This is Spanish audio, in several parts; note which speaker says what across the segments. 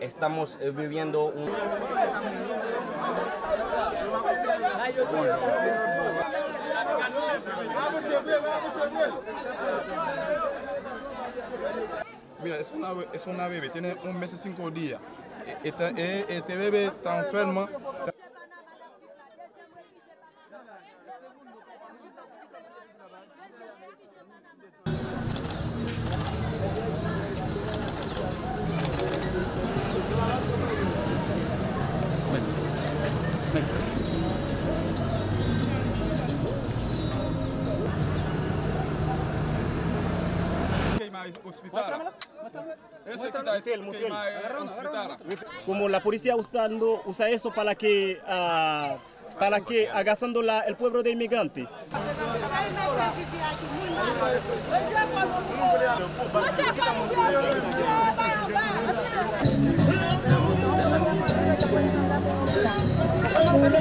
Speaker 1: estamos eh, viviendo un...
Speaker 2: Mira, es una, es una bebé, tiene un mes y cinco días. Este, este bebé está enfermo.
Speaker 3: Como la policía usando, usa eso para que, ah, para que agazando la, el pueblo de inmigrantes.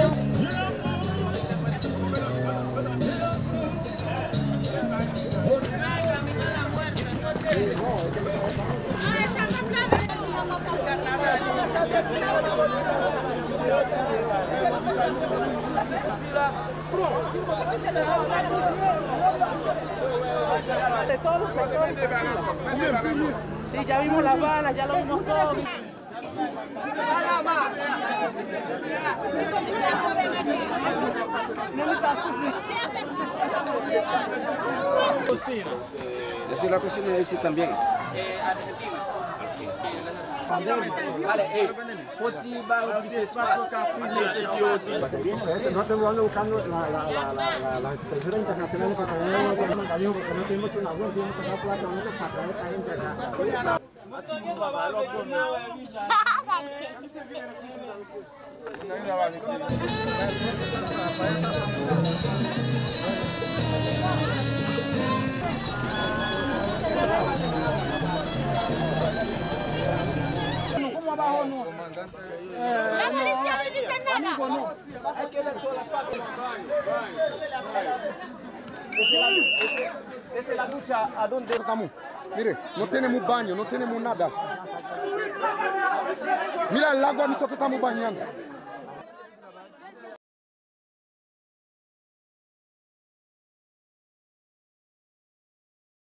Speaker 4: De todos los sectores. Sí, ya vimos las balas, ya lo vimos todo.
Speaker 1: Decir la cocina dice también. Vale, eh,
Speaker 5: la, Internacional traer a gente acá.
Speaker 6: La policía no dice nada.
Speaker 3: Desde la ducha a donde
Speaker 5: Estamos. Mire, no tenemos baño, no tenemos nada. Mira el agua, nosotros estamos bañando.